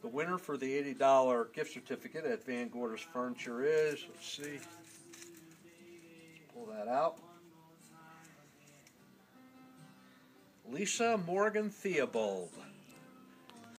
The winner for the $80 gift certificate at Van Gorder's Furniture is, let's see, pull that out. Lisa Morgan Theobald.